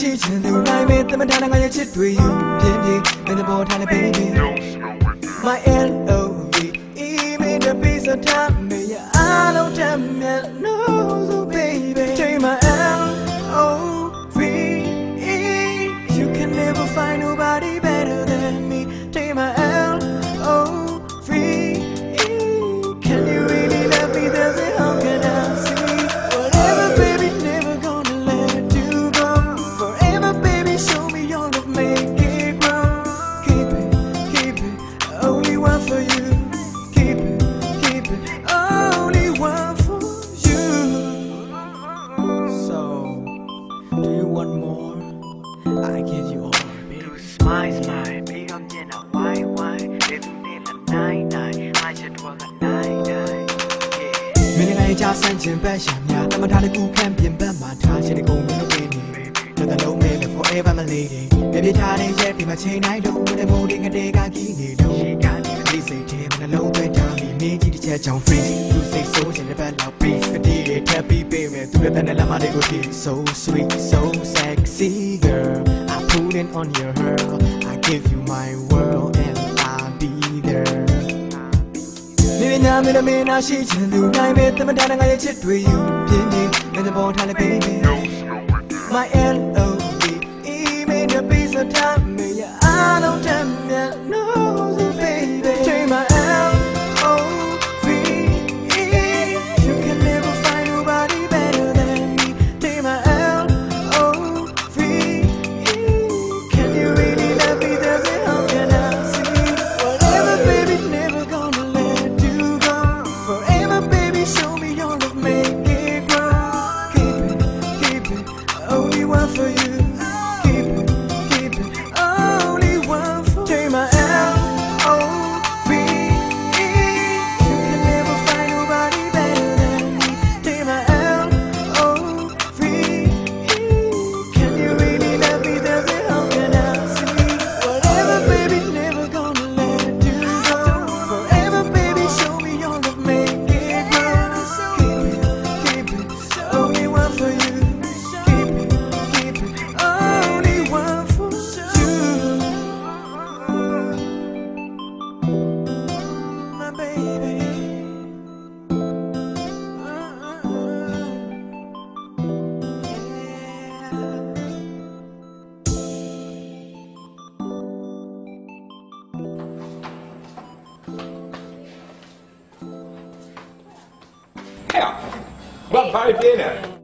ရှိချင်သူနိုင်မေတမထာငါရဲ့ချစ်တွေယူပြင်းပြင်းမင်းသဘောထားနေ baby my love even the piece of time me I don't tell me no so baby take my L O V E you can never find do you want more I give you all baby Smile smile ပြီးတော့မြင်တော့ why why ဒီသူနဲ့လာနိုင်နိုင်အချစ်တော့ကနိုင်နိုင် yeah မင်းငယ်ချဆန့်ကျင်ဘက်ရှာများတမထားတစ်ခုခန့်ပြင်ဘက်မှာထားချင်တဲ့ကုန်မင်းတို့ပေးနေတော်တော်လုံးမဲ forever my lady ပြပြထားတဲ့ရဲ့ဒီမှာချိန်တိုင်းလုံးတဲ့မိုးတွေကတဲ့ကကြီးနေတော့ဒီကနေ့ဒီစိတ်ထဲမှာနှလုံးသွင်းထားပြီးမင်းကြီးတစ်ချက်ကြောင့် free သူစိတ်ဆိုးချင်တဲ့ဘက်လောက် please ကတိတွေထပ် ပြီးပေးမယ်သူရဲ့တန်တဲ့လမ်းမတွေကိုကြည့် so sweet so sexy girl I put it on your hair I give you my world and I'll be there နေညာမင်းမင်းနာရှိချင်သူနိုင်မေတမတာငါရဲ့ချစ်တွေယူပြင်းပြင်းမင်းသဘောထားလေ baby my L O V E made a piece of time Ja, wat vijf binnen.